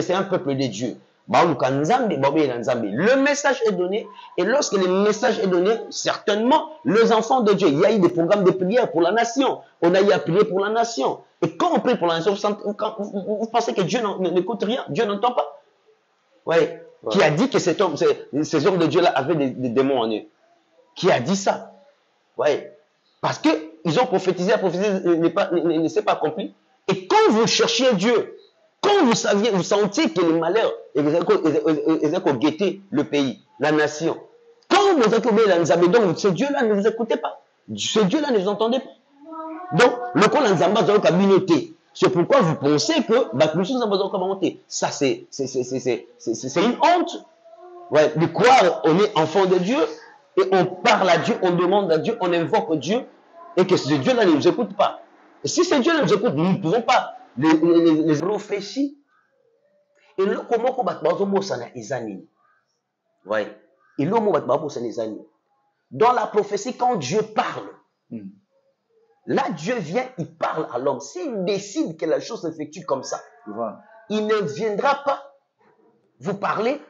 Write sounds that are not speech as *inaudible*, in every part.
c'est un peuple de Dieu. Le message est donné, et lorsque le message est donné, certainement, les enfants de Dieu, il y a eu des programmes de prière pour la nation. On a eu à prier pour la nation. Et quand on prie pour la nation, vous, pensez que Dieu n'écoute rien, Dieu n'entend pas? Ouais. Qui a dit que cet homme, ces, hommes de Dieu-là avaient des, démons en eux? Qui a dit ça? Ouais. Parce qu'ils ont prophétisé, la prophétie ne s'est pas accomplie. Et quand vous cherchiez Dieu, quand vous saviez, vous sentiez que ils ont guetté le pays, la nation. Quand vous êtes obéi à donc ce Dieu-là ne vous écoutez pas. Ce Dieu-là ne vous entendait pas. Donc, le col Nzamba a communauté. C'est pourquoi vous pensez que bah, Ça, c'est une honte. Ouais, de croire on est enfant de Dieu et on parle à Dieu, on demande à Dieu, on invoque Dieu et que ce Dieu-là ne nous écoute pas. Et si ce Dieu-là nous écoute, nous ne pouvons pas les, les, les prophéties eloko moko bato bazobosana eza nini? Ouais. eloko moko bato bazobosana eza nini dans la prophétie quand Dieu parle mm. là Dieu vient il parle à l'homme s'il décide que la chose s'effectue comme ça ouais. il ne viendra pas vous parler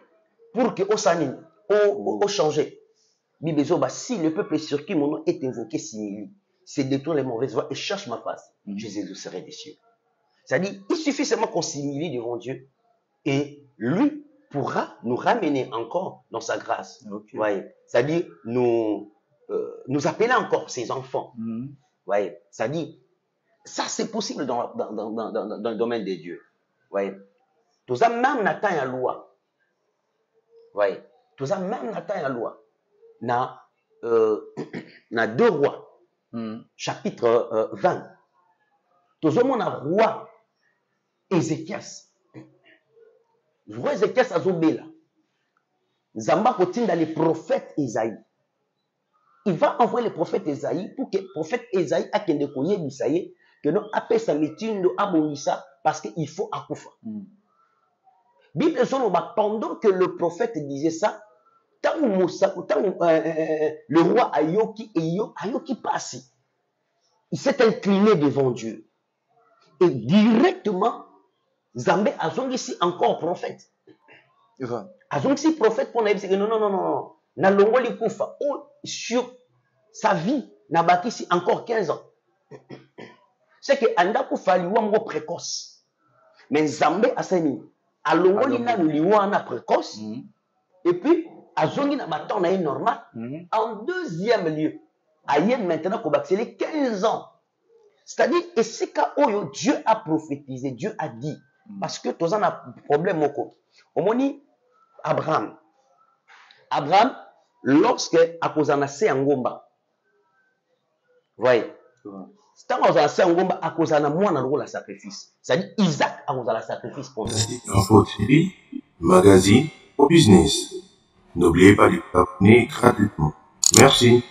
pour que osanini au, au changer Bibezoba, si le peuple sur qui mon nom est invoqué simili, c'est détourne les mauvaises voies et cherche ma face, mm. je les exaucerai des cieux. C'est-à-dire, il suffit seulement qu'on s'humilie devant Dieu et lui pourra nous ramener encore dans sa grâce. Okay. Ouais. C'est-à-dire, nous, euh, nous appeler encore ses enfants. Mm -hmm. Ouais. C'est-à-dire, ça c'est possible dans, dans, dans, dans, dans le domaine des dieux. Ouais. Tout ça, même Nathan la loi. Ouais. Tout ça, même Nathan la loi. Na, euh, *clears throat* na deux rois, mm. chapitre euh, 20. Tout ça, mon roi Ézéchias. Roi Ézéchias azobela. Zamba kotinda le prophète Esaïe. Il va envoyer le prophète Esaïe pour que le prophète Esaïe akende koyebisa ye que non apesa mitindo abongisa parce qu'il faut akufa. Mm. Bible ezoloba pendant que le prophète disait ça, tango Moussa, tango euh, euh, le roi ayoki eyo ayoki pasi. Il s'est incliné devant Dieu. Et directement Zambé azongisi encore prophète. Azongisi prophète pour naïbisi que non, non, non, non. Na longoli kufa. Oh, sur sa vie, na bakisi encore 15 ans. C'est que anda kufa liwa mgo précoce. Mais Zambé asani. Alongoli na liwa na précoce. Mm -hmm. Et puis, azongi na baton na normal. Mm -hmm. En deuxième lieu, aye maintenant ko bakiseli 15 ans. C'est-à-dire, et c'est quand Dieu a prophétisé, Dieu a dit. parce que toza na problème moko. Omoni abraham. Abraham lorsque akozala na se ya ngomba. Voye ntango azala se ya ngomba akozala na mwana lokola sacrifice. Cetadire isaac akozala sacrifice pour magazine au business. N'oubliez pas de vous abonner gratuitement. Merci.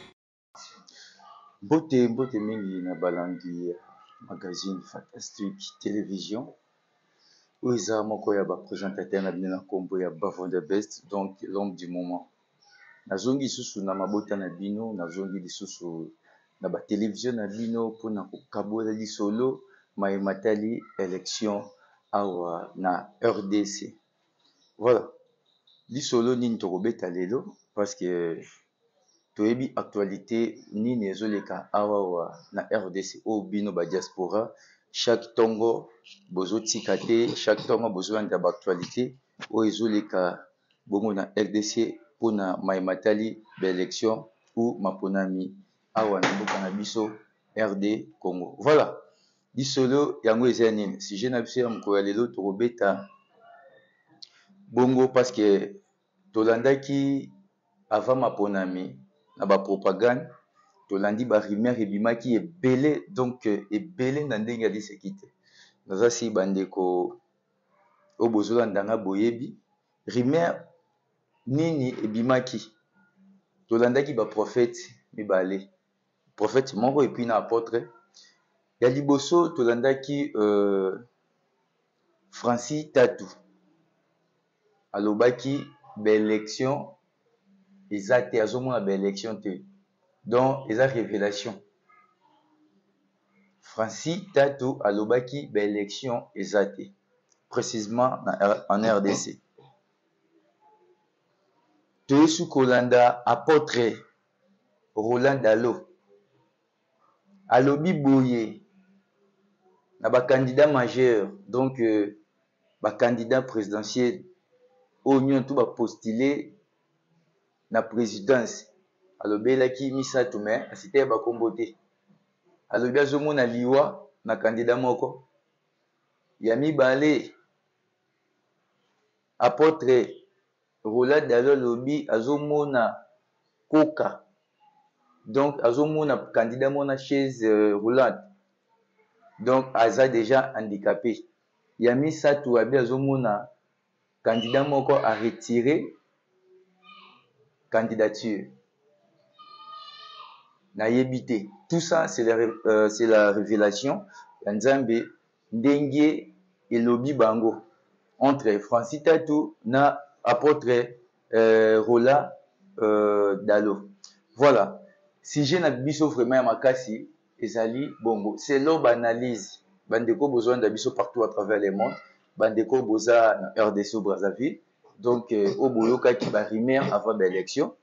Mbote mbote mingi na balandi magazine fantastique télévision. Oyo eza moko ya baprésentateur na bino na nkombo ya bavon the best donc l'homme du moment? Nazongi lisusu na mabota na bino nazongi lisusu na batelevizio na bino mpona kokabola lisolo mayematali élection awa na rdc voilà. Lisolo nini tokobeta lelo parce que toyebi actualité nini ezoleka awawa na rdc oyo bino badiaspora chaque ntongo bozotika te chaque ntongo bozolandela baactualité oyo ezoleka bongo na rdc mpona mayematali baélection ou maponami. Awa na mboka na biso rd congo. Voilà. Lisolo yango eza nini? Sujet na biso ya mokolo ya lelo tokobeta bongo parce que tolandaki avant maponami na bapropagande tolandi barumeur ebimaki ebele donc ebele na ndenge aliseki te. Naza si bandeko oyo bozolandanga boyebi. Rumeur nini ebimaki? Tolandaki baprofete mibale. Prophète moko epuis na apôtre ya liboso tolandaki euh, francis tatu alobaki baélection eza te azomona baélection te donc eza révélation francis tatu alobaki baélection eza te précisément en rdc toyesu kolanda apôtre roland dalo alobi boye na bacandidat majeur donc euh, bacandidat présidentiel oyo nyonso to bapostule na présidence alobelaki misato me asite bakombo te. Alobi azomona liwa na kandida moko. Ya mibale apôtre roland dalo alobi azomona koka. Donc azomona candidat mona chaise euh, roulante donc aza déjà handicapé. Ya misato abi azomona candidat moko aretire candidature nayebi te. Tout ça c'est la, euh, la révélation. Ya nzambe ndenge elobi bango. Entre francis tatu na apôtre euh, rola euh, dalo. Voilà. Sujet na biso vraiment ya makasi ezali bongo. Selo baanalyse bandeko bozolanda biso partout à travers le monde bandeko boza na rdc brazzaville. Donc euh, oyo boyokaki barimaire avant baélection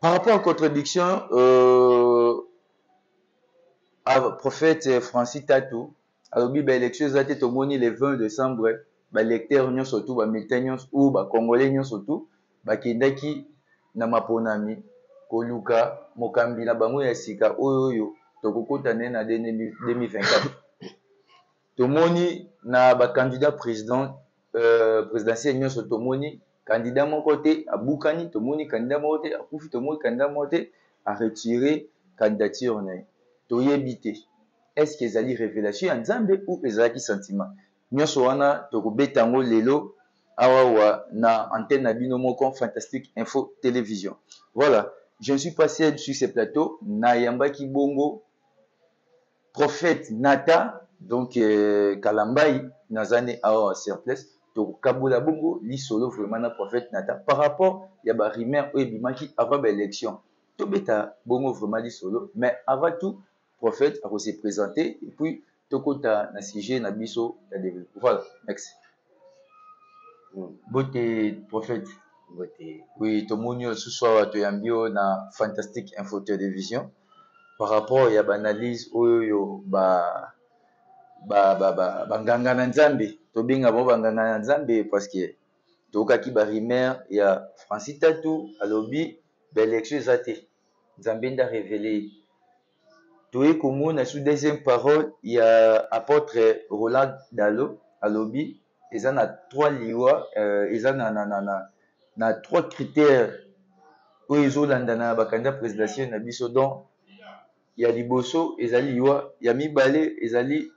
par rapport à contradiction euh, prophète francis tatu alobi baélection eza te tomoni le 20 décembre balecteur nyonso tu bamilitain nyonso ou bacongolais nyonso tu bakendaki na maponami koluka mokambi na bango ya sika oyo oyo tokokota nde na 2024 tomoni na bacandidat président euh, présidentiel nyonso tomoni candidat moko te abukani tomoni candidat moko te akufi tomoni candidat moko te aretire candidature na ye toyebi te. Est ce que ezali révélation ya nzambe ou ezalaki sentiment? Nyonso wana tokobeta yango lelo awawa na antenne na bino moko fantastique info télévision. Voilà je ne suis pas seul sur ce plateau. Nayambaki bongo prophète nata donc euh, kalambai naza ne awa sur place tokokabola bongo lisolo vraiment na prophète nata par rapport ya barimaire oyo ebimaki avant baélection tobeta bongo vraiment lisolo mais avant tout prophète akose présenter et puis tokota na sujet na biso ya développe voilà merci. Mm. bote prophète. Bote. oui tomoni oyo lisusu awa toyambi oyo na fantastique info télévision. Par rapport ya baanalyse oyo ba banganga ba, ba, ba na nzambe tobenga bango banganga na nzambe parce que tokokaki barimaire ya francis tatu alobi baélection eza te. Nzambe nde arévele toye komona sous deuxième parole ya apôtre roland dalo alobi eza na trois liwa euh, eza na, na, na, na, na trois critères oyo ezolanda na bakandidat présidentiel na biso. Donc ya liboso ezali liwa ya mibale ezali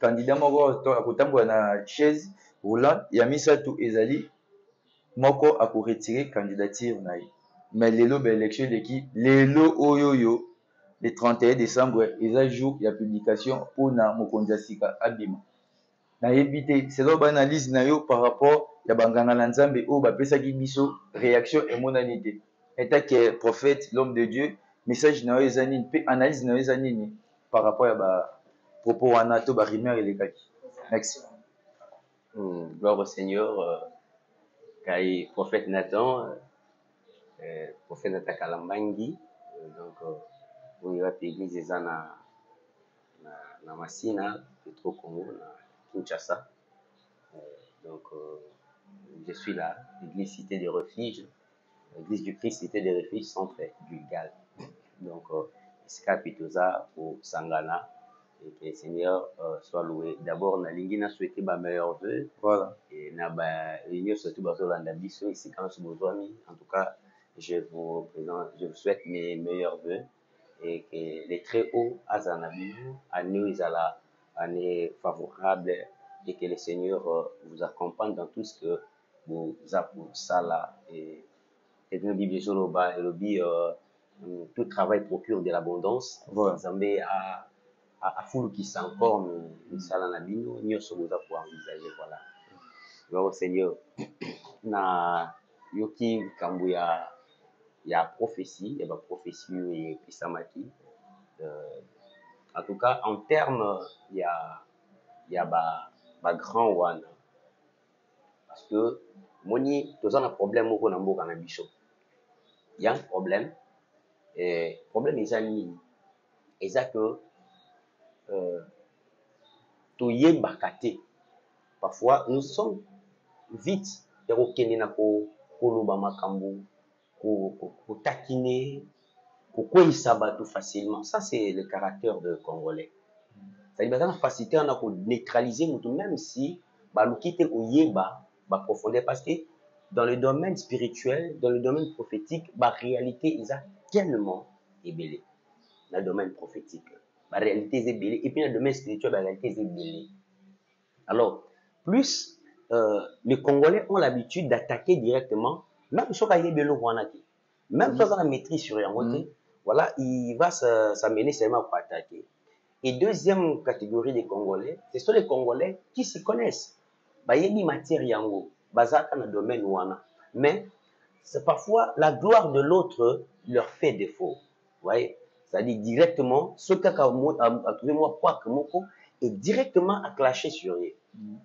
candidat moko akotambola na chaise roulante ya misato ezali moko akoretire candidature na ye. Mais lelo baélection eleki lelo oyo oyo le 31 décembre eza jour ya publication mpona mokonzi ya sika abima. Nayebi te selon baanalyse na yo par rapport ya banganga na nzambe oyo bapesaki biso réaction emonani te. Etake prophète l'homme de dieu message na yo eza nini? Mpe analyse na yo eza nini par rapport ya bapropos wana to barimaire elekaki merci Mm, gloire au Seigneur. Euh, kai prophète Nathan, euh, prophète Nathan Kalambangi, euh, donc oyo wapi église eza na, na, na Masina, Petro Congo, na Kinshasa. Euh, donc euh, je suis là, l'église Cité des Refuges, l'église du Christ Cité des Refuges, centre du Gal. Donc, euh, Scapitoza au Sangana, et que le Seigneur euh, soit loué. D'abord, nalingi na souhaité ba meilleurs vœux voilà et na ba réunion surtout bazolanda biso ici quand je bozwami. En tout cas, je vous présente, je vous souhaite mes meilleurs vœux et que les très hauts azana bino, année izala année favorable et que le Seigneur euh, vous accompagne dans tout ce que vous appelez sala et et la Bible Joloba elobi euh, tout travail procure de l'abondance. Voilà. Nzambe a afulukisa encore misala na bino nyonso boza koenvisage voilà. Au seigneur *coughs* na yoki likambo ya ya prophétie ya baprophétie oyo episamaki euh, en tout cas en terme ya ya ba bagrand wana parce que moni toza na problème moko na mboka na biso. Ya un problème eh, problème eza nini? Eza que toyebaka te parfois nous sommes vite ya kokende na ko- koloba makambo ko- ko- kotakine facilement. Ça c'est le caractère de congolais. C'est-à-dire baza na facilité wana koneutraliser motu même si baluki te koyeba baprofondeur parce que dans le domaine spirituel dans le domaine prophétique baréalité eza tellement ebele na domaine prophétique baréalité eza ebele et puis na domaine spirituel baréalité eza ebele alors plus euh, les congolais ont l'habitude d'attaquer directement même ayebi eloko wana te même soki aza na maîtrise sur yango te voilà il va s'amener seulement pour attaquer. Et deuxième catégorie des congolais ce sont les congolais qui se connaissent. Bayebi matière yango bazalaka na domaine wana mais c'est parfois la gloire de l'autre leur fait défaut. Vous voyez? C'est-à-dire directement ce kaka mo- a- a trouvé moi poak moko et directement à clasher sur eux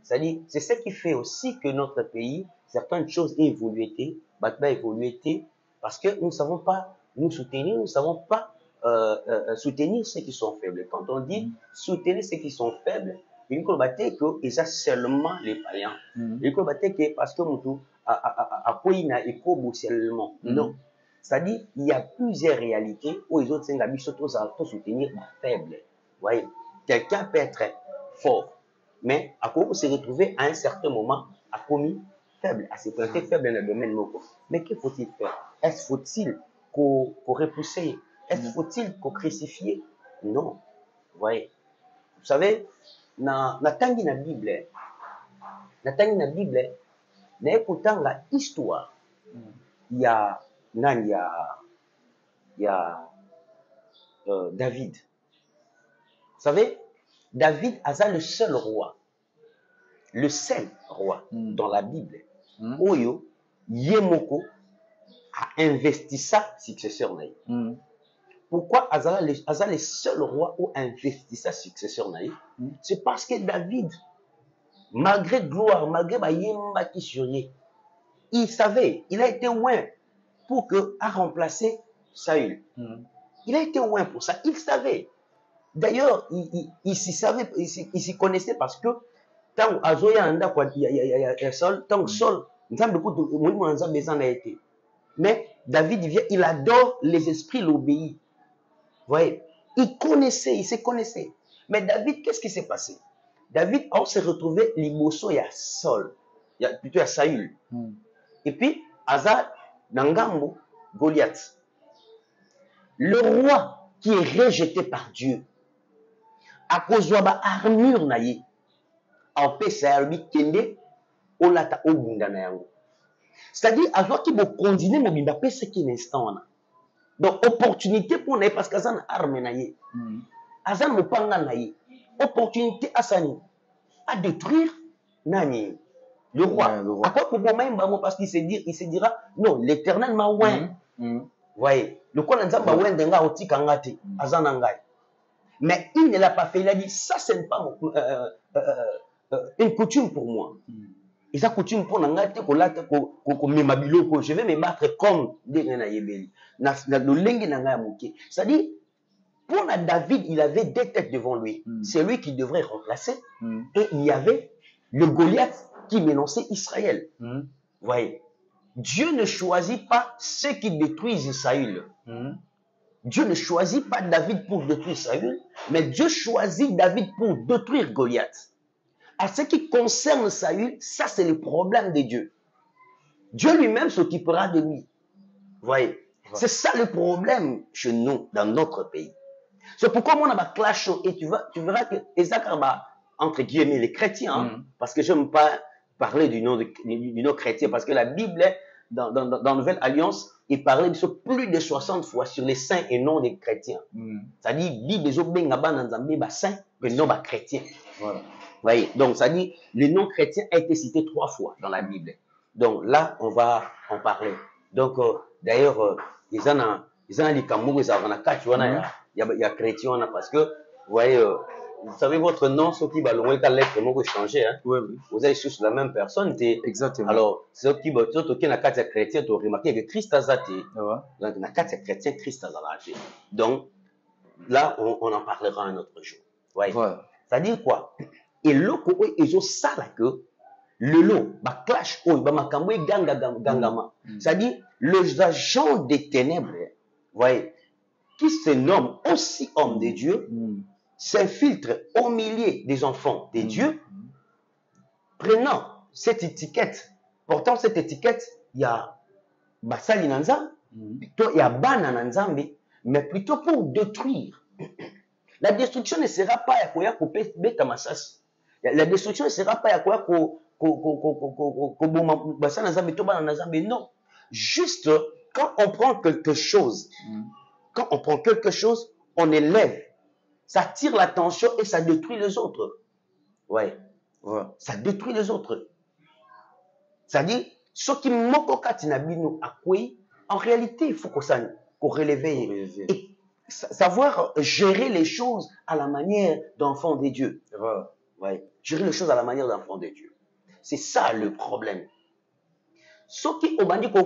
c'est-à-dire c'est ce qui fait aussi que notre pays certaines choses aient évolué te bato ba évolué te parce que nous ne savons pas nous soutenir nous ne savons pas euh, euh, soutenir ceux qui sont faibles. Quand on dit soutenir ceux qui sont faibles te que eza seulement les païens. Koloba te que parce que motu a- a- a- akwei na ekobo seulement non c'est-à-dire il y a plusieurs réalités oyo ezosenga biso tozala tosoutenir bafaible voyez quelqu'un peut être fort mais akoki se retrouver à un certain moment akomi faible à se présenter faible dans le domaine moko. Mais que faut-il faire? Est-ce faut-il qu'on repousser est-ce faut-il qu'on crucifier non voyez. Vous savez natangi na bible natangi na bible ya nani ya ya euh, david vous savez david aza le seul roi le seul roi Mm. dans la bible Mm. oyo ye moko ainvestissa successeur na ye Mm. pourquoi azala le, aza le seul roi oyo investissa successeur na ye Mm. c'est parce que david malgré gloire malgré bayembaki sur ye il savait il a été loin pour que a remplacer saül. Mm. il a été loin pour ça. Il savait. D'ailleurs il, il, il s'y savait il s'y connaissait parce que ntango azoya na ndako ya, ya, ya, ya, ya saul saul nzambe kutu molimo na nzambe eza na ye te mais david il vient il adore les esprits l'obéit voyez? Il connaissait il se connaissait. Mais david qu'est-ce qui s'est passé? David on s'est retrouvé liboso ya saul ya, plutôt ya saül. Mm. et puis aza na ngambo goliath. Le roi qui est rejeté par dieu akozwa baarmure na ye. Apesa ye alobi kende olata obunda na yango. C'est-à-dire azwaki bokonzine mobimba apesaki na instant wana donc opportunité mpo na ye parce que aza na arme na ye. Mm. aza na mopanga na ye. Opportunité asani adétruire nani le roi Ouais, le roi. akoki koboma ye mbango parce qu'il se dit il se dira non l'éternel ma win Mm. Mm. voyez lokola nzambe awende nga otika nga te aza na ngai mais il ne l'a pas fait il a dit ça ce n'est pas euh, euh, euh, une coutume pour moi Mm. eza coutume mpo na te ko- ko- je vais me battre comme nayebeli na na lolenge na ngai ya moke c'est-à-dire pour na david il avait deux têtes devant lui Mm. c'est lui qui devrait remplacer Mm. et il y avait le Goliath qui menaçait Israël Mm. voyez Dieu ne choisit pas ceux qui détruisent Saül Mm. Dieu ne choisit pas David pour détruire Saül, mais Dieu choisit David pour détruire Goliath. À ce qui concerne Saül, ça c'est le problème de Dieu. Dieu lui-même s'occupera de lui. Voyez, c'est ça le problème chez nous, dans notre pays. C'est pourquoi on a ma clash et tu, vas, tu verras que Isaac a, entre guillemets, les chrétiens, hein, Mm. parce que je n'aime pas parler du nom, de, du, nom chrétien, parce que la Bible, dans, dans, Nouvelle Alliance, il parlait sur plus de 60 fois sur les saints et non des chrétiens. Mm. C'est-à-dire, Bible, ezobenga bana nzambe ba saint, mais non ba chrétien. Voilà. Voyez, donc ça dit, le nom chrétien a été cité trois fois dans la Bible. Donc là, on va en parler. Donc, euh, d'ailleurs, euh, ils en ont, ils en ont ils en ont kati wana ya, ya, ya chrétien parce que, vous voyez, euh, vous savez, votre nom, ce qui va loin, quand lettre mot changer, hein. Oui, oui. Vous êtes sur la même personne, t'es. Exactement. Alors, ce qui va, tout qui carte chrétien, tu remarqué que Christ a zate. Ah carte chrétien, Christ a zate. Donc, là, on, on en parlera un autre jour. ouais. Ouais. Voilà. C'est-à-dire quoi? Et loko oyo ezosala que lelo baclash oyo bamakambo eganga gangama Mm. c'est-à-dire les agents des ténèbres voyez qui se nomment aussi hommes de Dieu Mm. S'infiltrent au milieu des enfants de Mm. Dieu prenant cette étiquette portant cette étiquette il y a basali na nzambe Mm. plutôt il y a bana mais plutôt pour détruire *clears throat* la destruction ne sera pas ya koya kobeta masasi la la destruction ne sera pas na nzambe non juste quand on prend quelque chose Mm. quand on prend quelque chose on élève ça attire l'attention et ça détruit les autres ouais ça détruit les autres. C'est-à-dire, ce qui moko kati na bino akwei, en réalité, il faut qu'on qu'on relève et sa- savoir gérer les choses à la manière d'enfant de Dieu. Voilà. Ouais. Gérer les choses à la manière d'enfant de Dieu. C'est ça le problème. Ce qui au bandi ko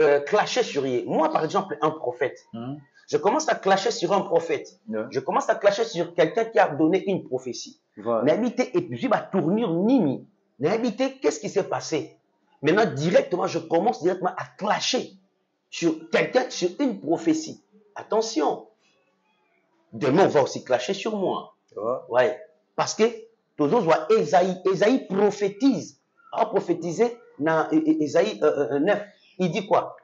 euh, clasher sur yé. Moi, par exemple, un prophète, Mm. Je commence à clasher sur un prophète. Yeah. Je commence à clasher sur quelqu'un qui a donné une prophétie. N'habiter et puis ma tournure nini. N'habiter, qu'est-ce qui s'est passé? Maintenant, directement, je commence directement à clasher sur quelqu'un, sur une prophétie. Attention. Demain, on va aussi clasher sur moi. Ouais. Parce que, tous autres voient Esaïe. Esaïe prophétise. A prophétisé dans E- E- Esaïe euh, euh, 9. Il dit quoi?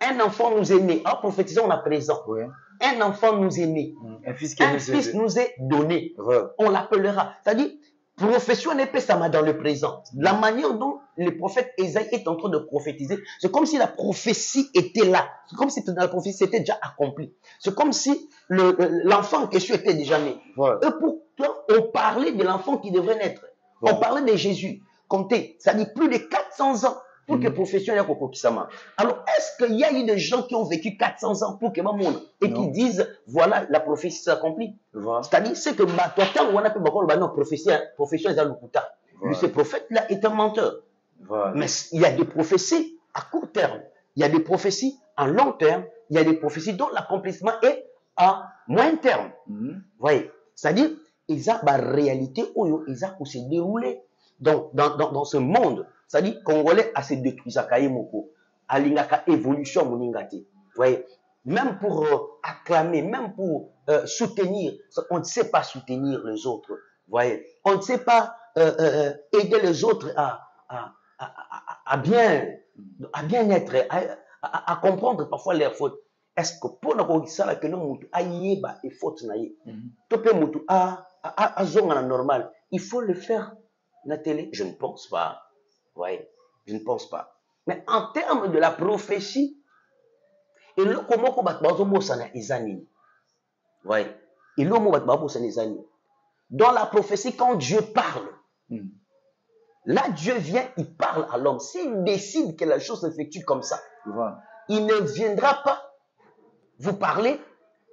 Un enfant nous est né. A prophétisé, on a présent. Ouais. Un enfant nous est né. Un fils qui Un nous fils nous est donné on l'appellera. C'est-à-dire, profession n'est dans le présent. La manière dont le prophète Esaïe est en train de prophétiser, c'est comme si la prophétie était là. C'est comme si la prophétie était déjà accomplie. C'est comme si le- le- l'enfant en question était déjà né. Voilà. Et pourtant, on parlait de l'enfant qui devrait naître. On parlait de Jésus. Comptez, ça dit plus de 400 ans pour que Mhm. profession ait Koko Kisama. Alors, est-ce qu'il y a eu des gens qui ont vécu 400 ans pour que maman et qui disent, voilà, la prophétie s'accomplit Voilà. c'est-à-dire, c'est que bah, toi, quand on appelle bah, non, profession, profession est Lukuta. Lui, Voilà. ce prophète-là est un menteur. Voilà. Mais il y a des prophéties à court terme. Il y a des prophéties en long terme. Il y a des prophéties dont l'accomplissement est à moyen terme. Mm. Vous voyez? C'est-à-dire, ils ont la réalité oyo, ils ont se dérouler dans, dans, dans, dans ce monde. C'est-à-dire, Congolais a se détruit Zakaye Moko. Alingaka évolution moningate. Vous voyez Même pour euh, acclamer, même pour euh, soutenir, on ne sait pas soutenir les autres. Vous voyez On ne sait pas euh, euh, aider les autres à, à, à, à, bien, à bien être, à, comprendre parfois leurs fautes. Est-ce que pour nous, ça, que nous, mutu ayeba et faute na ye, Mm. to pe mutu a, a, a, a normal, il faut le faire na télé. Je ne pense pas. Je ne pense pas. Mais en termes de la prophétie, eloko moko bato bazobosana eza nini ouais. eloko moko bato bazobosana eza nini dans la prophétie quand dieu parle Mm. là dieu vient il parle à l'homme s'il décide que la chose s'effectue comme ça il ne viendra pas vous parler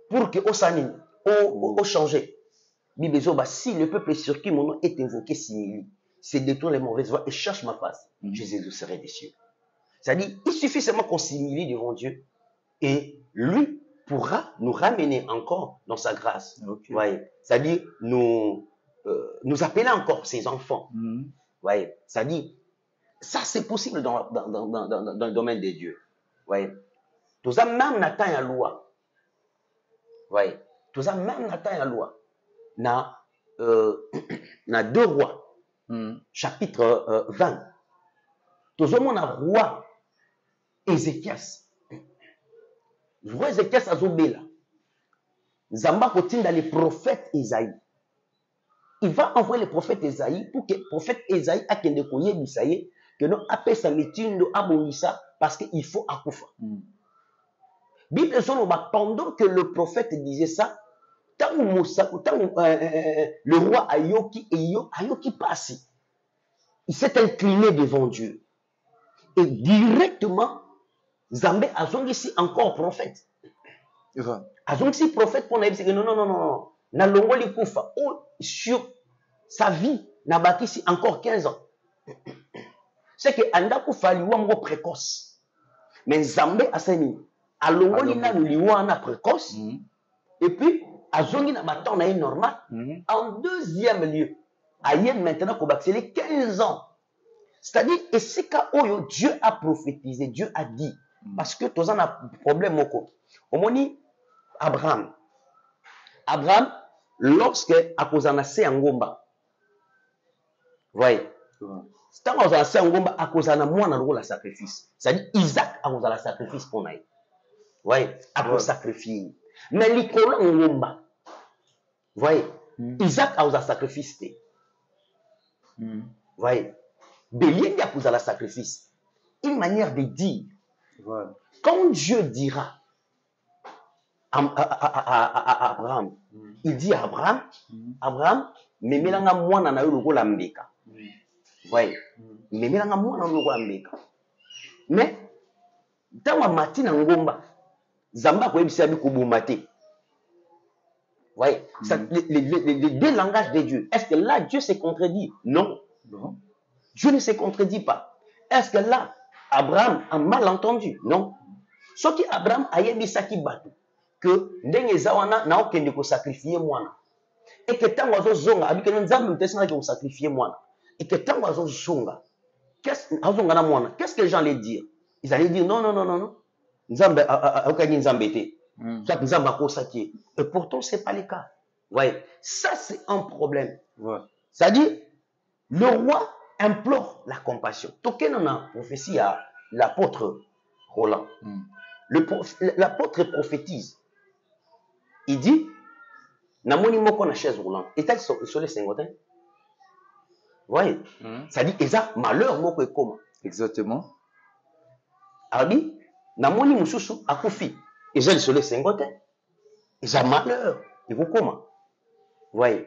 pour que osanini au, au changer bible ezoba si le peuple sur qui mon nom est invoqué simili se détourne les mauvaises voies et cherche ma face. Mhm. je les exaucerai des cieux c'est-à-dire il suffit seulement qu'on s'humilie devant Dieu et lui pourra nous ramener encore dans sa grâce. Ok. Vous voyez? C'est-à-dire nous euh, nous appeler encore ses enfants. Mm. C'est-à-dire ça c'est possible dans, dans, dans, dans, le domaine des dieux. Vous voyez? Toza même na temps ya loi Vous voyez? Toza même na temps ya loi na euh, *clears throat* na deux rois Mm. chapitre euh, 20 tozomona roi ézéchias. Roi ézéchias azobela. Nzambe akotinda le prophète esaïe. Il va envoyer le prophète esaïe pour que prophète esaïe akende koyebisa ye ke no apesa mitindo abongisa parce que il faut akufa Mm. bible ezoloba pendant que le prophète disait ça ntango, euh, euh, le roi ayoki ayoki pasi il s'est incliné devant dieu. Et directement nzambe azongisi encore prophète. Azongisi prophète mpo na yebisa ke non non non non nalongoli kufa oyo sur sa vie nabakisi encore 15 ans. C'est que anda kufa liwa moko précoce. Mais asali nini alongoli Alongoli. nanu liwa wana précoce. Mhm. et puis azongi na batemps na ye normal Mhm. en deuxième lieu aye maintenant kobakisa ye 15 ans. C'est-à-dire esika oyo dieu a prophétisé dieu a dit. Mhm. parce que toza na problème moko omoni abraham. Abraham lorsque akozala na se ya ngomba. Voye ntango azala na se ya ngomba akozala na mwana lokola sacrifice. C'est-à-dire isaac akozala sacrifice mpo na ye voye akosacrifie ye mais likolo ya ngomba voye Mhm. isaac akozala sacrifice te Mhm. voye belienge akozala sacrifice une manière de dire Voilà. quand Dieu dira à, à- à- à- à- à Abraham, Mhm. il dit à Abraham, Mhm. Abraham, memelanga mwana na yo lokola mbeka. Voyez, memelanga mwana na yo lokola mbeka. Mais, ntango amati na ngomba, koboma te. Voyez, ça, Mhm. les, les- les- les deux langages de Dieu, est-ce que là Dieu s'est contredit? Non, Bon. Dieu ne se contredit pas. Est-ce que là, Abraham a mal entendu? Non. soki abraham ayebisaki bato ke ndenge eza wana naokende kosakrifie mwana eke ntango azozonga abikena nzambe mutesingaki kosakrifie mwana eke ntango azozonga azonga na mwana qu'est-ce que les gens allaient dire? Ils allaient dire non non non non non nzambe aokaki nzambe te. Soit nzambe akosaki ye et pourtant c'est pas le cas voyez ça c'est un problème Ouais. c'est-à-dire, le roi implore la compassion. Tokena na prophétie ya l'apôtre Roland. Mhm. Le prof- L'apôtre prophétise. Il dit, namoni moko na chaise roulante. Et t'as sur les cinquantaines. Voyez, Mhm. ça dit, eza malheur moko ekoma. Exactement. Abi, namoni mususu akufi. Eza lisolo cinquantaine. Eza malheur. ekokoma. Voyez?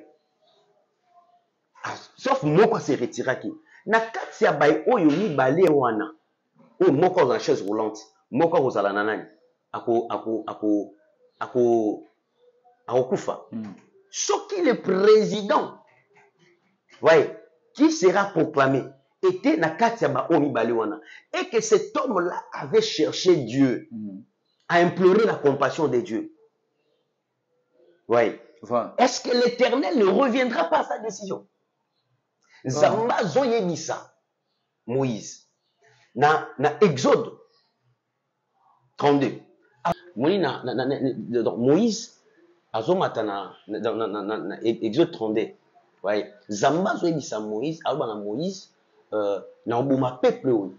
Ah, sauf moko ase retiraki na kati ya baye oyo mibale wana oyo moko akozala chaise roulante moko akozala na nani? Ako ako ako ako akokufa Mhm. soki le président voyez qui sera proclamé était na kati ya baoyo mibale wana et que cet homme là avait cherché Dieu Mhm. A imploré la compassion de Dieu Voilà. est-ce que l'éternel ne reviendra pas à sa décision? Nzambe azoyebisa moïse na, na exode 32 Ah, moni na, na, na, na, na- donc moïse azomata na, na, na, na, na, na exode 32 ouais. nzambe azoyebisa moïse aloba na moïse euh, na oboma peuple oyo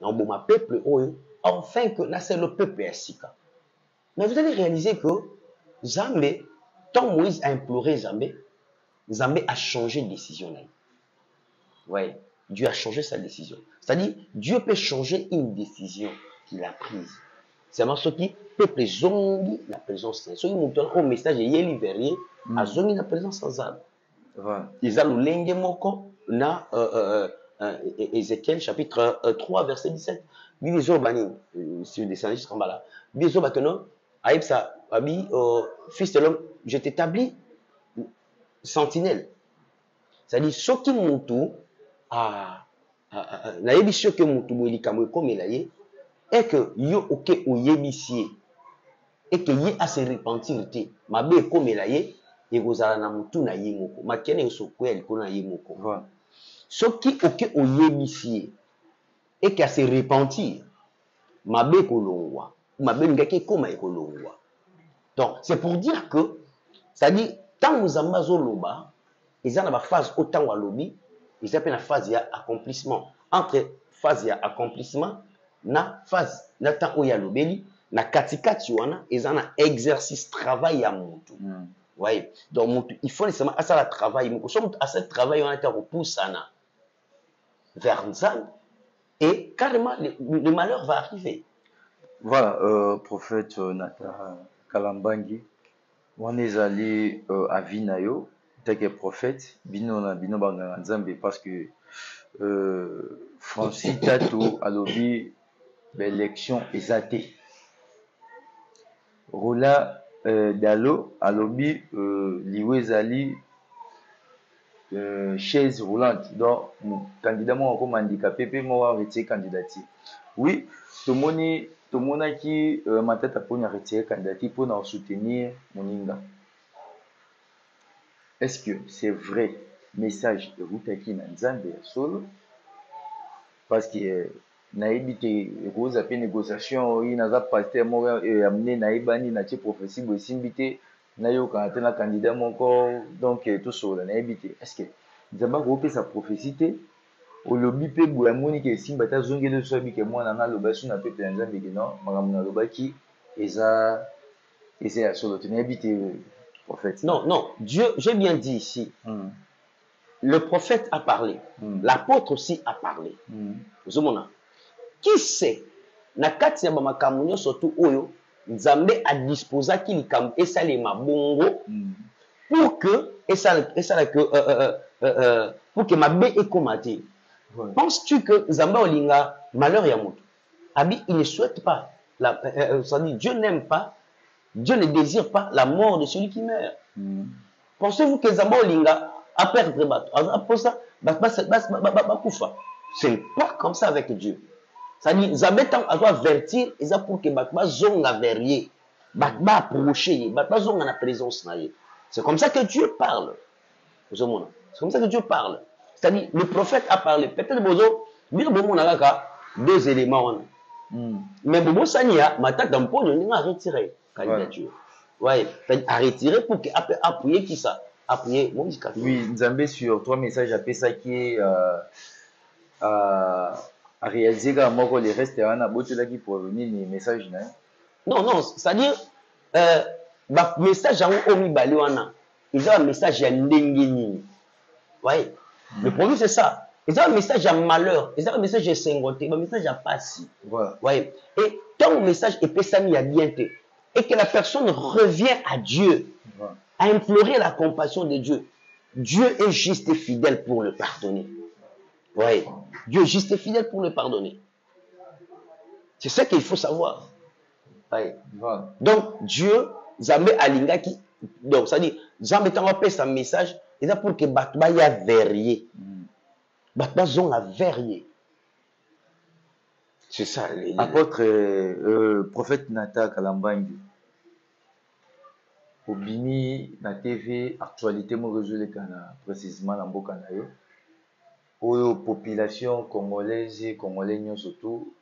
na oboma peuple oyo enfin que nasala peuple ya sika mais vous allez réaliser que nzambe tant moïse a imploré nzambe nzambe a changé de décision ouais. dieu a changé sa décision c'est-à-dire dieu peut changer une décision qu'il a prise seulement soki peuple ezongi na présence na ye soki moto oyo message eyeli vers ye Mhm. azongi na présence ya nzambe Voilà. eza lolenge moko na euh, euh, euh, ézéchiel chapitre euh, 3 verset 17 là. Bibi ezoba keno ayebisa abi euh, fils de l'homme je t'établis sentinelle. C'est-à-dire soki mutu nayebi soki mutu boye likambo ekomela ye eke yo oke oyebisi ye eke ye ase repentir te mabe ekomela ye ekozala na motu na ye moko makene okwea likolo na ye moko soki oke oyebisi ye eke ase repentir mabe ekolongwa mabe elingaki ekóma ekolongwa donc c'est pour dire que c'est-à-dire ntango nzambe azoloba eza na baphase oyo ntango alobi eza mpe na phase ya accomplissement. Entre phase accomplissement na phase na ntango oyo alobeli na katikati wana eza na exercice travail ya motu Mhm. voyez donc il faut nécessairement asala travail moko so motu asali travail wana te akopusana vers nzambe et carrément, le, malheur va arriver. Voilà, euh, prophète euh, Natara Kalambangi, on est allé euh, à Vinayo, tant que prophète, parce que Francis Tato a lobby l'élection est. Rola Dalo a lobby euh, euh, chaise roulante. Donc candidat moko akoma handicapé mpe moko aretire candidature. Oui tomoni tomonaki euh, matata mponi aretire candidature mpona kosoutenir moninga. Est ce que c'est vrai? Message eutaki na nzambe ya solo. Parce que euh, nayebi te ekoza négociation oyo naza paster moko ya mine nayebani natie prophétie boye esimbi te nayokana te na candidat moko donc tosolola nayebi te est ce que nzambe akopesa prophétie te? Olobi mpe boye amoni ke esimba te azongeli so abi ke mwana nga aloba so na pepe ya nzambe ke non? Makambo nalobaki eza eza ya solo te. Nayebi te prophète. Non, non, Dieu, j'ai bien dit ici, Mm, le prophète a parlé, mm, l'apôtre aussi a parlé. mm, ozomona. Qui sait? Na kati ya bamakambo nyonso tu oyo nzambe adisposaki likambo esalema bongo mm. pour que esala esala que euh, euh, euh, euh, pour que mabe ekoma te Ouais. penses-tu que nzambe olinga malheur ya moto abi il ne souhaite pas la, euh, euh, ça dit Dieu n'aime pas Dieu ne désire pas la mort de celui qui meurt Mm. pensez-vous que nzambe olinga aperdre bato aposa bakufa ce n'est pas comme ça avec dieu c'est-à-dire nzambe ntango azo avertir eza pour que bato bazonga vers ye bato baapproche ye bato bazonga na présence na ye c'est comme ça que dieu parle. Ozomona c'est comme ça que dieu parle. C'est-à-dire le prophète a parlé. Peut-être bozo bino bomona kaka deux éléments wana Mm. mais bobosani ya matata mponyo ndenge aretire candidature. Ouais. C'est-à-dire aretire pour qui ça? Appuyer moïse katumbi Oui, Nzambe sur trois messages apesaki euh, euh, a réalisé kaka moko le reste wana botelaki pour nini message na non? Non c'est-à-dire euh, bamessage yango oyo mibale wana eza bamessage ya ndenge nini ouais. Le problème c'est ça. Eza bamessage ya malheur. Eza bamessage ya esengo te bamessage ya pasi voilà ouais. Et ntango message epesami ya bien te et que la personne revient à dieu. Voilà à implorer la compassion de Dieu. Dieu est juste et fidèle pour le pardonner. Oui, Dieu est juste et fidèle pour le pardonner. C'est ça qu'il faut savoir. Donc, Dieu, Zambé Alingaki, donc ça dit, Zambé tant appelle sa message, et là pour que Batba ya verrier. Mm. Batba zon a verrier. C'est ça. les- apôtre euh, euh, prophète Nata Kalambangi obimi na tv actualité précisement na mboka na yo oyo population congolaise congolais nyonso tu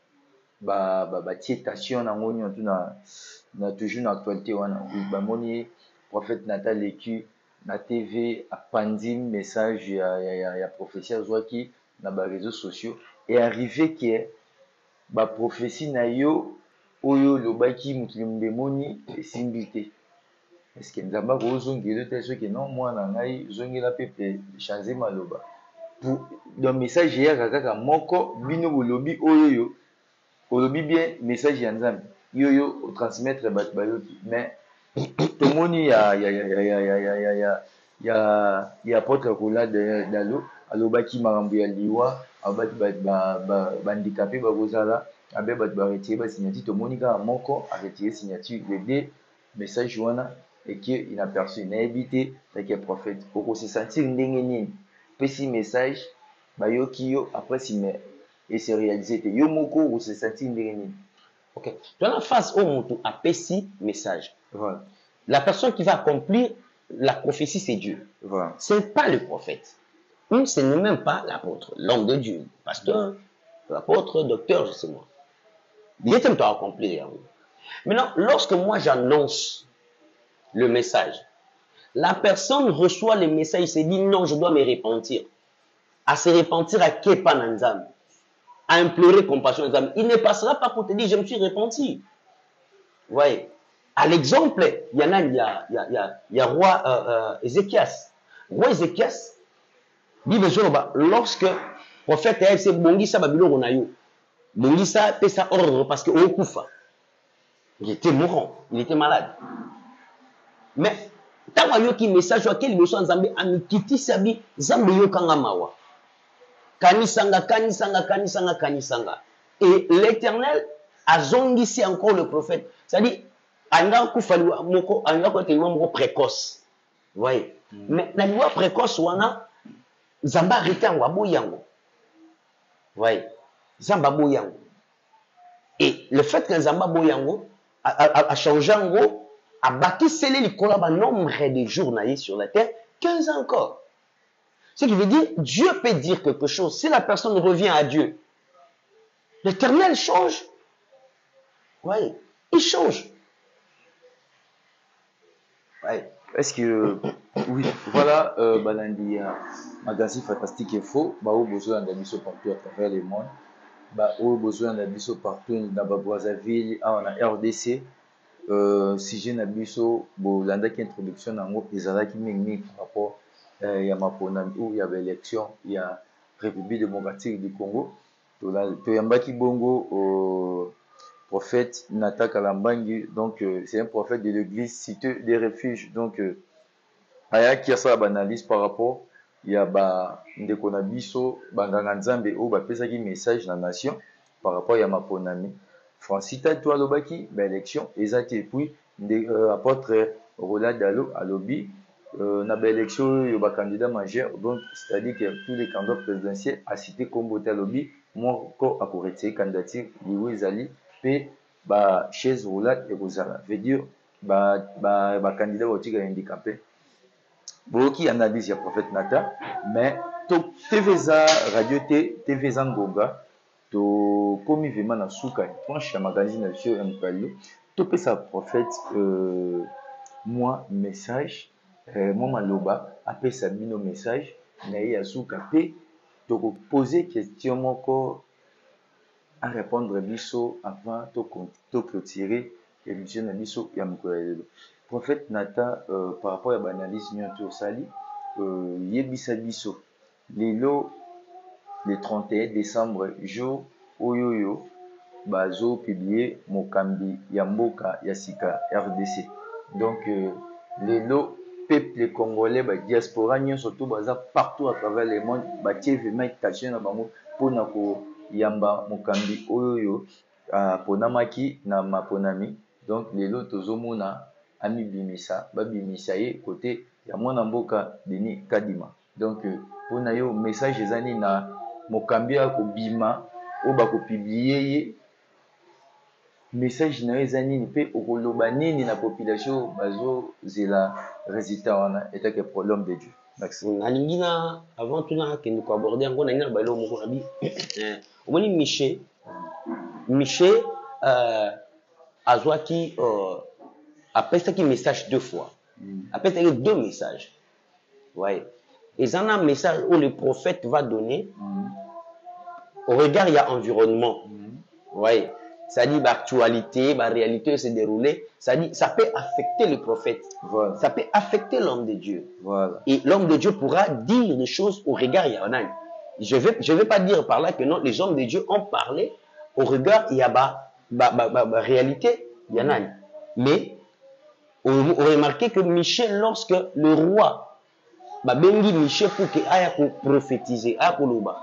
ba- ba- batie tension nango nyonso na, toujours na actualité wana. Bamoni prophète Nata leki na tv apandi message ya, ya, ya, ya prophétie azwaki na baréseaux sociaux. Et arrivé ke baprophétie na yo oyo olobaki mokili mbemoni esimbi te. Eske nzambe akozongela te? Soki non mwana ngai zongela pepe change maloba Donc message eyaka kaka moko bino bolobi oyo oyo olobi bien message ya nzambe. Yo oyo otransmettre bato bayoki. Mais tomoni ya ya ya ya ya ya ya ya ya ya ya apôtre kola dalo alobaki makambo ya liwa alobaki bandikape bakozala abe bato baretire basignature tomoni kaka moko aretire signature le deux message wana eke inaperçu nayebi te take prophète. Okose sentir ndenge nini pesi message bayoki yo après sime ese réalise te yo moko okose sentir ndenge nini Ok. Dans la phase où Moutou a péci message, voilà la personne qui va accomplir la prophétie, c'est Dieu. voilà Ce n'est pas le prophète. Hum, Ce n'est même pas l'apôtre, l'homme de Dieu, pasteur, l'apôtre, docteur, je sais moi. Dieu t'aime toi accomplir. hein. Maintenant, lorsque moi j'annonce le message, la personne reçoit le message, il se dit non, je dois me repentir. À se repentir à Kepananzam, à implorer compassion. Il ne passera pas pour te dire je me suis repenti. Voyez À l'exemple, il y a, il y a, roi euh, euh, Ézéchias. Roi Ézéchias, Bible ezoloba, lorsque prophète a ese bongisa babiloko na yo, bongisa pesa ordre parce que. Il était mourant, il était malade. Mais ntango ayoki message wake liboso ya nzambe amikitisa bi nzambe yokanga mawa. Kanisanga kanisanga kanisanga kanisanga. Et l'éternel azongisi encore le prophète. C'est-à-dire anga kufa liwa moko anga ko liwa moko précoce. Voyez. Mm. mais na liwa précoce wana nzambe arrêté yango aboyi yango voyez. Nzambe aboyi yango et le fait que nzambe aboyi yango achange yango abakiseli likolo ya banombre de jours sur la terre 15 ans encore. Ce qui veut dire Dieu peut dire quelque chose. Si la personne revient à Dieu l'éternel change. Voyez il change. Voyez Est-ce que oui, voilà euh, balandi ya magazine fantastique et faux, ba o besoin biso partout à travers le monde. Ba o besoin biso partout dans Brazzaville, ah, na RDC. Euh, sujet na biso bolandaki introduction nango ezalaki mingi par rapport euh, ya maponami ou ya baélection ya république démocratique du congo. Toyambaki bongo euh, prophète Nata Kalambangi, donc c'est un prophète de l'église cité des refuges. Donc, ayaki asala banalyse par rapport ya ba ndeko na biso banganga nzambe oyo bapesaki message na nation par rapport ya maponami francis tatu alobaki baélection eza te puis nde, euh, apôtre rola dalo alobi euh, na baélection oyo bacandidat majeur donc c'est-à-dire que tous les candidats présidentiels acité kombo te alobi moko akoretire candidature liwo ezali mpe bachaise roulate ekozala veut dire bacandidat ba, ba bacandidat baotika handicapé. Boyoki analyse ya prophète nata mais to radio te tv eza ngonga tokomi vraiment na suka ya tranche ya magazine na biso ya mokalo topesa prophète euh, message euh, mwa maloba apesa bino message na ye ya suka mpe tokopose question moko arépondre biso avant toclôtirer émission na biso ya mokolo prophète nata euh, par rapport ya baanalyse nyonso osali euh, yebisa biso. Lelo le 31 décembre jour oyo bazopiblie mokambi rdc donc euh, lelo peuple congolais badiaspora nyonso to baza partout à travers le monde batie koyamba mokambi donc lelo tozomona amibimisa babimisa ye kote ya mwana mboka denis kadima. Donc mpona yo message na mokambi akobima oyo bakopiblie ye message na yo eza nini? Mpe okoloba nini na population oyo bazozela résultat wana etake problème de dieu? Nalingi na avant tuna akende koaborde yango nalingi na baelo moko nabi. *coughs* Omoni miche. Miche euh, azwaki euh, apesaki message deux fois. Apesaki deux messages. Ouais. Eza na message oyo le prophète va donner. Au regard ya environnement. Ouais. c'est-à-dire actualité la réalité se dérouler c'est-à-dire ça peut affecter le prophète. Voilà. ça peut affecter l'homme de Dieu. Voilà. et l'homme de Dieu pourra dire des choses au regard il y en a je vais je vais pas dire par là que non les hommes de Dieu ont parlé au regard il y a ba, ba, ba, ba, ba réalité il y en a mais on, on remarquait que Michel lorsque le roi babengi Michel pour que aya ko prophétiser aya koloba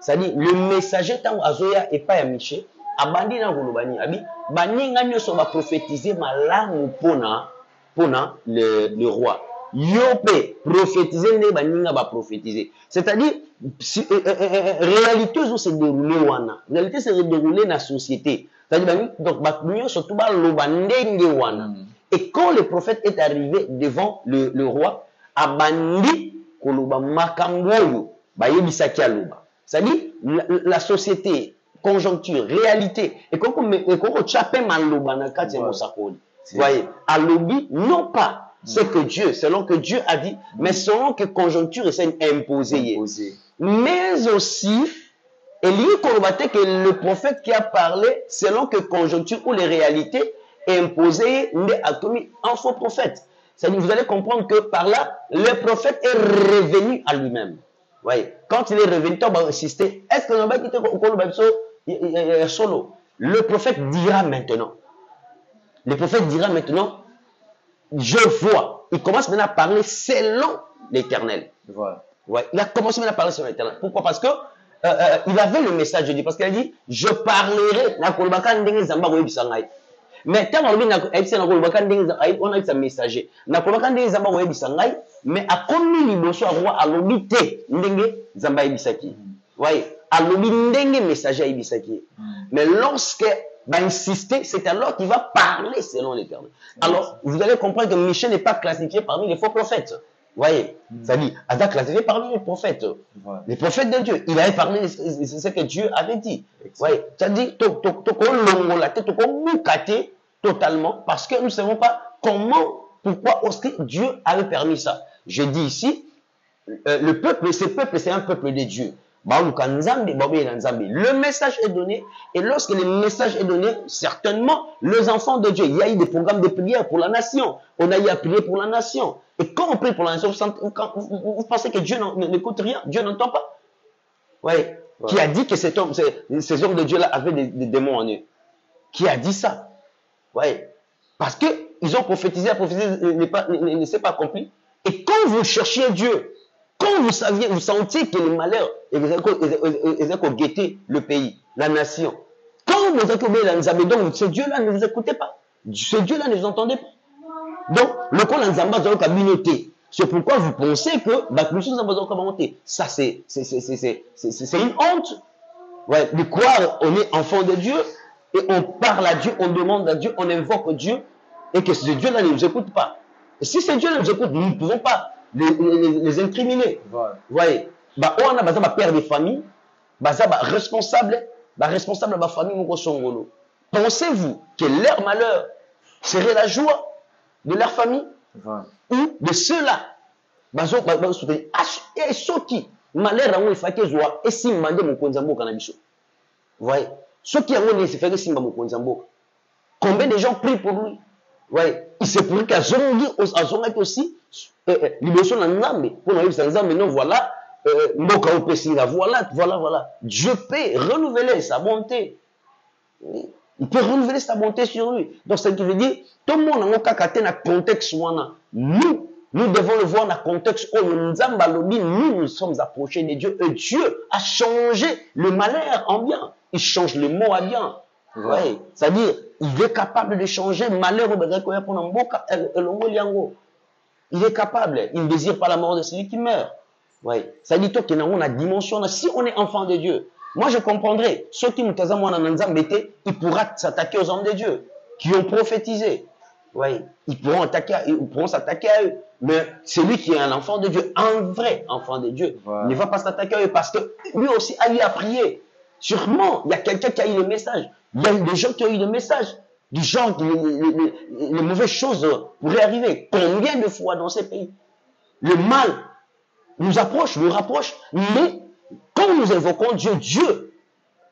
c'est-à-dire le messager tango azoya epai ya Michel abandi na koloba nini abi baninga nyonso baprophétise malamu mpona mpona le, le roi. Yo mpe prophétise nde baninga baprophétise c'est-à-dire si, euh, euh, euh, réalité ozo se déroule wana. Réalité se déroule na société. C'est-à-dire donc bato nyonso to baloba ndenge wana. Mm. et quand le prophète est arrivé devant le, le roi abandi koloba makambo oyo bayebisaki aloba. C'est-à-dire la, la société conjoncture réalité ekoki kotya mpe maloba na kati ya mosakoli voyez alobi non pas. Ce que Dieu selon que Dieu a dit mais selon que conjoncture essaie imposé ye Imposé. mais aussi elingi koloba te que le prophète qui a parlé selon que conjoncture ou les réalités imposées ye nde akomi un faux prophète c'est-à-dire vous allez comprendre que par là le prophète est revenu à lui-même voyez quand il est revenu to bainsister est ce que le prophète dira maintenant le prophète dira maintenant je vois il commence maintenant à parler selon l'éternel Voilà. Ouais, il a commencé maintenant à parler sur l'éternel. Pourquoi Parce que euh, euh, il avait le message de Dieu. Parce qu'il a dit, je parlerai. Mais ntango alobi ayebisa na kolobaka ndenge wana ayebisa messager nakolobaka ndenge nzambe akoyebisa ngai mais akomi liboso roi alobi te ndenge nzambe ayebisaki waye alobi ndenge messager ayebisaki ye mais lorsque va insister, c'est alors qu'il va parler selon l'éternel. Alors, vous allez comprendre que Michel n'est pas classifié parmi les faux prophètes. Vous voyez Ça dit, Adam classifié parmi les prophètes. Les prophètes de Dieu. Il avait parlé, c'est ce que Dieu avait dit. Vous voyez Ça dit, totalement, parce que nous ne savons pas comment, pourquoi aussi Dieu avait permis ça. Je dis ici, euh, le peuple, ce peuple, c'est un peuple de Dieu. Le message est donné, et lorsque le message est donné, certainement, les enfants de Dieu, il y a eu des programmes de prière pour la nation. On a eu à prier pour la nation. Et quand on prie pour la nation, vous, pensez que Dieu n'écoute rien, Dieu n'entend pas? Oui. Qui a dit que cet homme, ces hommes de Dieu-là avaient des, démons en eux? Qui a dit ça? Oui. Parce qu'ils ont prophétisé, la prophétie ne s'est pas accomplie. Et quand vous cherchiez Dieu, quand vous saviez, vous sentiez que le malheur est guetter le pays, la nation. Quand vous avez donc ce Dieu-là ne vous écoutez pas. Ce Dieu-là ne vous entendez pas. Donc, le col Nzamba dans communauté. C'est pourquoi vous pensez que bah, ça c'est c'est une honte. Ouais, de croire on est enfant de Dieu et on parle à Dieu, on demande à Dieu, on invoque Dieu et que ce Dieu-là ne nous écoute pas. Et si ce Dieu-là nous écoute, nous ne pouvons pas les, les, les incriminer. Voilà. voyez bah, on a besoin père de famille, baza bah, responsable, bah, responsable de la famille moko songolo. Pensez-vous que leur malheur serait la joie? De leur famille ou de ceux-là. Et soki malheur yango efaki ezwa esimba nde mokonzi ya mboka na biso voyez. Soki yango nde efaki esimba mokonzi ya mboka combien de gens prient pour lui? Il se pourrait qu'azongi azongaki aussi. Eh, eh, liboso na nzambe mpo na yebisa nzambe non voilà. Euh, voilà voilà voilà. Dieu peut renouveler sa bonté il peut renouveler sa bonté sur lui donc ce qui veut dire tomona yango kaka te na contexte nous nous devons le voir dans le contexte où nous nous sommes approchés de Dieu et Dieu a changé le malheur en bien. Il change le mot à bien. Ouais. C'est-à-dire, il est capable de changer malheur au l'ongo liango. Il est capable. Il ne désire pas la mort de celui qui meurt. Oui. Ça dit toi y a dimension. Si on est enfant de Dieu, moi je comprendrais. Ceux qui nous il pourra s'attaquer aux hommes de Dieu qui ont prophétisé. Oui. Ils pourront attaquer, ils pourront s'attaquer à eux. Mais celui qui est un enfant de Dieu, un vrai enfant de Dieu, ne va pas s'attaquer à eux parce que lui aussi a eu à prier. Sûrement, il y a quelqu'un qui a eu le message. Il y a des gens qui ont eu le message du genre que les, mauvaises choses pourraient arriver. Combien de fois dans ces pays Le mal nous approche, nous rapproche, mais quand nous invoquons Dieu, Dieu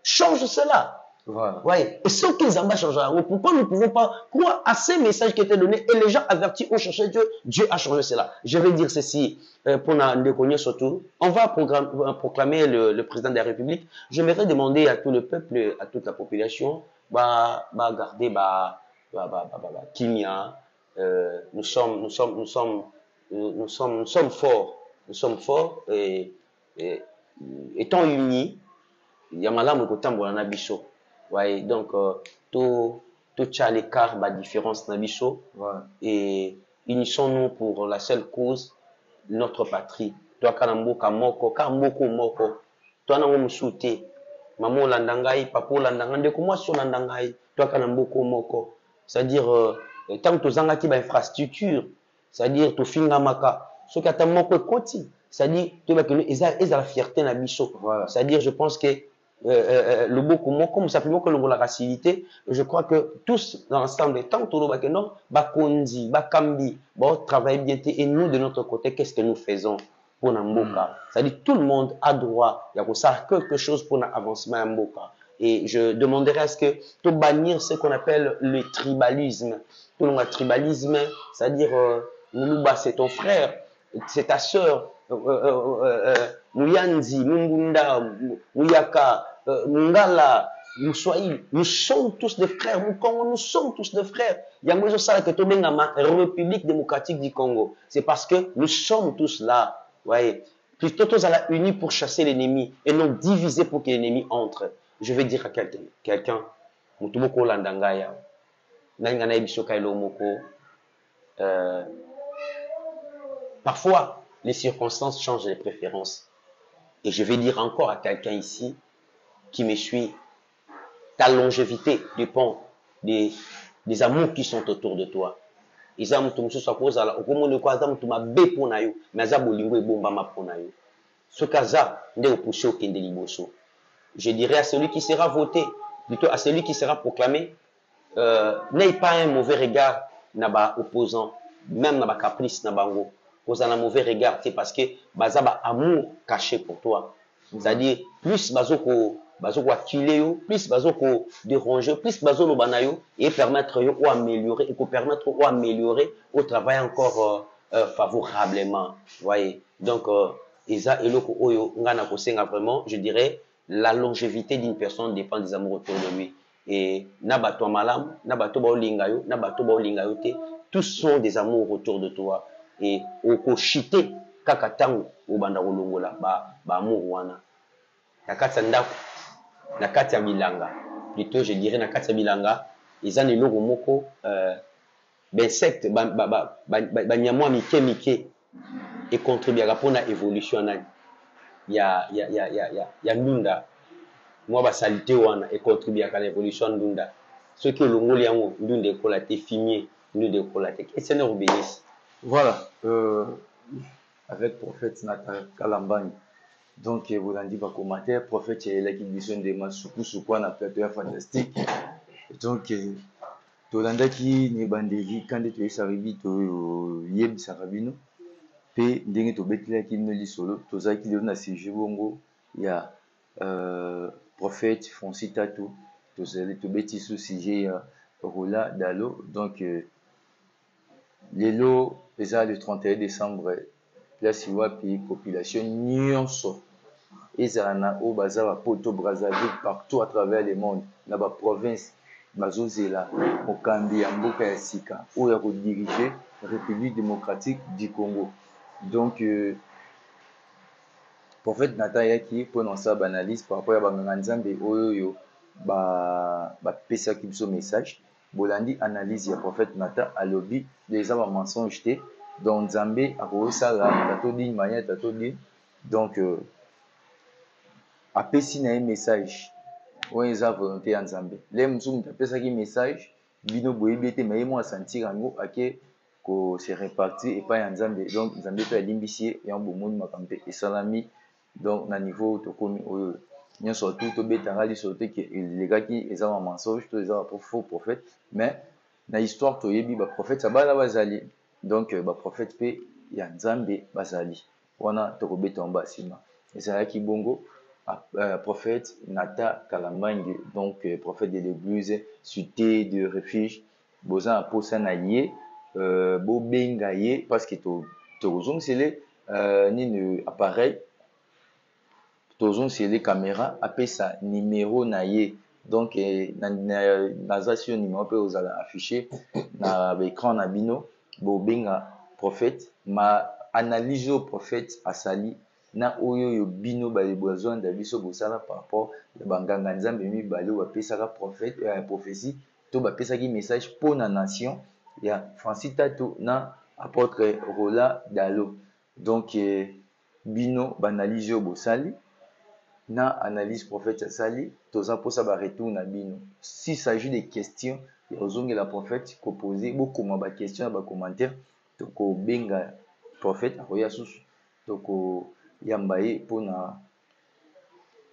change cela. Voilà. Ouais. Et ce qu'ils en changé, pourquoi nous ne pouvons pas croire à ces messages qui étaient donnés et les gens avertis ont cherché Dieu, Dieu a changé cela. Je vais dire ceci euh, pour nous connaître surtout. On va proclamer le, le président de la République. J'aimerais demander à tout le peuple, à toute la population, bah, bah garder bah, bah, bah, bah, bah, kimia. Euh, nous sommes, nous sommes, nous sommes, nous sommes, nous sommes forts. Nous sommes forts et, et étant unis, il y a malamu kotambola na biso. Ouais, donc euh, tout tout tcha l'écart, bah différence na biso. Ouais. Et unissons-nous pour la seule cause, notre patrie. Toi kanamboka moko, kamoko moko. Toi na musuté mama olanda ngai papa olanda ngai ndeko mwasi olanda ngai toyaka na mboka moko c'est-à-dire euh, ntango tozangaki bainfrastructure c'est-à-dire tofingamaka soki ata moko ekoti c'est-à-dire toyebakeno ezala fierté na biso c'est-à-dire je pense que euh, euh, loboko moko mosapi moko elongolaka silité je crois que tous dans l'ensemble tant tolobake non bakonzi bakambi baotravaille bien et nous de notre côté qu'est-ce que nous faisons pour Namboka? C'est-à-dire tout le monde a droit, il y a quelque chose pour l'avancement à Mboka. Et je demanderais à ce que tout bannir ce qu'on appelle le tribalisme. Tout le monde tribalisme, c'est-à-dire euh, c'est ton frère, c'est ta sœur, euh, euh, euh, Mouyanzi, Mumbunda, Mouyaka, Mungala, Moussoaïl, nous sommes tous des frères, nous, Congo, nous sommes tous des frères. Yango ça que République démocratique du Congo. C'est parce que nous sommes tous là. Ouais. Plutôt tous à la unis pour chasser l'ennemi et non diviser pour que l'ennemi entre. Je vais dire à quelqu'un, quelqu'un, mutumoko landangaya. nalinga nayebi soki eloko moko euh, parfois les circonstances changent les préférences. Et je vais dire encore à quelqu'un ici qui me suit. Ta longévité dépend des, des amours qui sont autour de toi. Je dirais à celui qui sera voté plutôt à celui qui sera proclamé euh, n'aie pas un mauvais regard na baopposant même na bacaprice na bango kozala na mauvais regard te parce que baza baamour caché pour toi. C'est-à-dire plus bazoko bazokoakile yo plus bazokodérange plus bazoloba na yo et permettre yo oaméliorer ekopermettre oaméliorer au travail encore euh, euh, favorablement. Voyez? Donc euh, eza eloko oyo ngai na kosenga vraiment je dirais la longévité d'une personne dépend des amours autour de lui. Et na bato ya malamu na bato baolinga yo na bato baolinga yo tous sont des amours autour de toi et okoshite kaka ntango obanda kolongola baamour ba wana. Na kati ya ndako na kati ya bilanga. Plutôt je dirais na kati ya bilanga eza na eloko moko euh, bainsecte banyamwa mike mike econtribuaka mpona évolution ya nani ya, ya, ya, ya, ya, ya ndunda. Mwa basalite wana econtribuaka na évolution ya ndunda. Soki olongoli yango ndunda ekola te fumier ndunda ekola te esene obéisse voilà euh, avec prophète nata kalambani donc bolandi bacommentaire prophète ayelaki biso ndema sukusuku wana plateau ya fantastique. Donc tolandaki na ebandeli ka nde toyesaka bi toyebisaka bino mpe ndenge tobetelaki bino lisolo tozalaki lelo na sujet bongo ya euh, prophète franci tatu tozali tobeti so sujet ya rola dalo. Donc euh, lelo eza le 31 décembre place wapi population nyonso ezala na oyo baza bapoto brazzaville partout à travers le monde na baprovince bazozela mokambi ya mboka ya sika oyo ya kodirige république démocratique du congo. Donc euh, prophète natan ayaki mpona osala baanalyse par rapport ya banganga nzambe oyo oyo bapesaki ba biso message bolandi analyse ya prophète natan alobi eza bamensonge te donc nzambe akosala tato dine manière tato dine donc euh, apesi na ye message. Oyo eza volonté ya nzambe. Le mosusu moto apesaki message bino boyebi ete me ye mo asentir yango ake kose répartir epai ya nzambe. Donc nzambe mpe alimbisi ye yango bomoni makambo mpe esalami. Donc na niveau tokomi oyo nyonso tobetanga liso te ke elekaki eza ba mensonge to eza faux prophète mais na histoire toyebi baprophète ya bana bazali donc baprophète mpe ya nzambe bazali wana tokobeta yango basima ezalaki bongo euh, prophète Nata Kalamangue, donc euh, prophète de l'église, cité de refuge, boza na ye, euh, bo benga ye, parce que to tozong c'est les euh, ni appareil, tozong c'est les caméras, appelle ça numéro na ye, donc na na naza sur numéro pe ozala affiché na *coughs* écran na bino, bo benga prophète, ma analyse au prophète asali na oyo oyo bino besoin biso bosala par rapport ya banganga nzambe mibale oyo bapesaka ya prophétie to bapesaki message mpo na nation ya francis tato na apôtre rola dalo donc eh, bino baanalyse oyo bosali na analyse prophète asali toza mposa baretour na bino. S'il s'agit de questions ya ozongela prophète kopose bokoma baquestion na bacommentaire tokobenga prophète akoya susu. Toko yamba ye mpona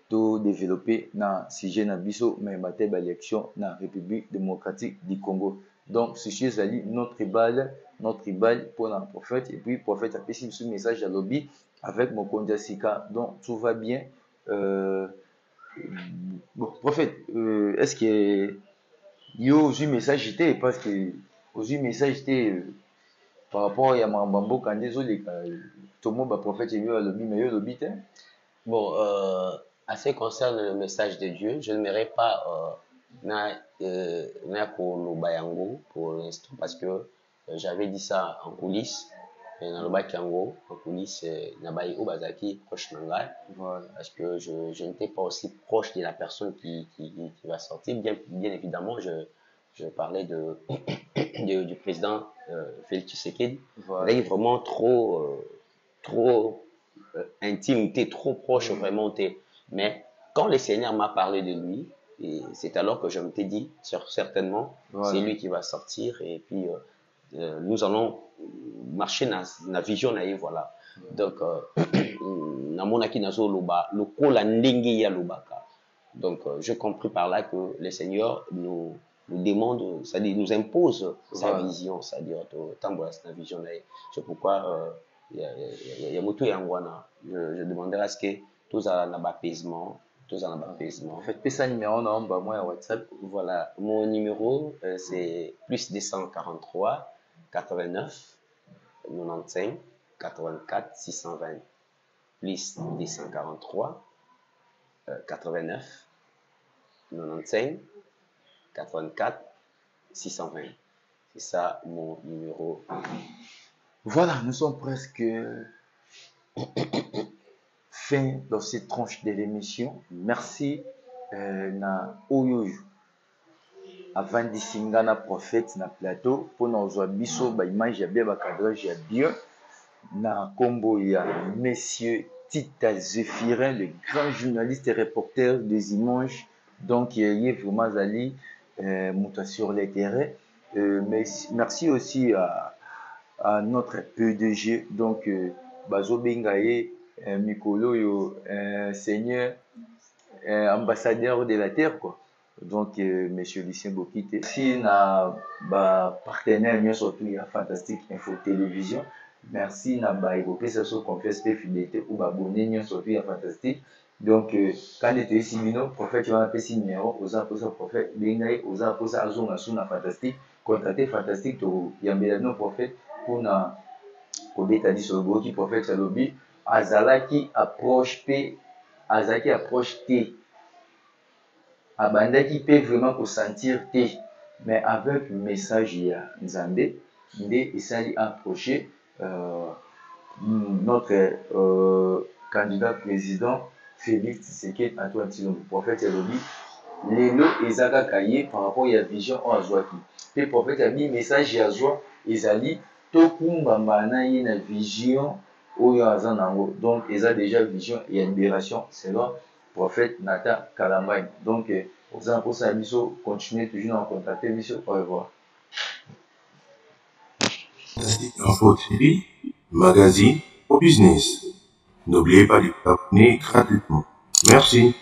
todéveloppe na sujet na biso mayeba te baélection na république démocratique du congo. Donc sujet ezali notre bal notre tribal mpona prophète et puis prophète apesi biso message alobi avec mokonzi ya sika. Donc tout va bien bon prophète euh, est ce que yo ozwi message te parce que ozwi message te euh, par rapport ya makambo ya mboka nde ezoleka tomo baprophète ebi balobi me yo olobi te Bon, euh, à ce qui concerne le message de Dieu, je n'aimerais pas euh, na, euh, na koloba pour l'instant parce que euh, j'avais dit ça en coulisses. Et nalobaki yango euh, na bai oyo bazalaki proche na ngai parce que je, je n'étais pas aussi proche de la personne qui, qui, qui va sortir. Bien, bien évidemment, je, je parlais de, de- du président euh, Félix Tshisekedi. Voilà. Il est vraiment trop, euh, trop euh, intime, t'es trop proche, vraiment. t'es- Mais quand le Seigneur m'a parlé de lui, et c'est alors que je me t'ai dit, certainement, Voilà. c'est lui qui va sortir et puis euh, euh, nous allons marcher dans la vision na ye, voilà. Donc, euh, *clears throat* namonaki nazoloba lokola ndenge ya lobaka. Donc, euh, j'ai compris par là que le Seigneur nous, nous demande, c'est-à-dire nous impose sa Voilà. vision, c'est-à-dire tambola na vision na ye. C'est pourquoi euh, il y a- il y a- il y a moto yango wana. Je, je demanderai à ce que tous à un apaisement, tous à un apaisement. En fait, pesa numéro na omba moi WhatsApp. Voilà, mon numéro euh, c'est plus 243 89 95 84 620. Plus 243 euh, 89 95 84 620. C'est ça mon numéro. Voilà, nous sommes presque *coughs* fin dans cette tranche de l'émission. Merci euh, na oyo avandisi nga na prophète na plateau mpona kozwa biso baimage ya bien bacadrage ya bien na nkombo ya monsieur tita zéphirin le grand journaliste et reporter des images. Donc ye vraiment azali euh, moto sur le terrain euh, merci aussi à, à notre PDG donc euh, bazobenga euh, mikolo seigneur ambassadeur de la terre quoi donc euh, monsieur lucien bokite si na bapartenaire nyonso tu ya fantastique info télévision merci na baekopesa so confiance mpe fidélité ou babone nyonso tu ya fantastique. Donc euh, kandi toyesi bino prophète numéro oza mposa prophète benga ye oza azonga su na fantastique. Fantastique prophète kobeta liso boyoki prophète alobi azalaki approche approche te abandaki mpe vraiment kosentir te. Mais avec message ya nzambe nde esali approche euh, notre euh, candidat président félix tshisekedi antoine tshilombo prophète alobi lelo eza kaka ye par rapport ya vision oyo azwaki. Mpe prophète abi message ya azwa ezali tokumbama na ye na vision oyo aza nango. Donc eza déjà vision ya libération selon prophète Nathan Kalambay. Donc, euh, aux impôts à biso, continuez toujours à contacter biso. Au revoir. Info TV, magazine au business. N'oubliez pas de vous abonner gratuitement. Merci.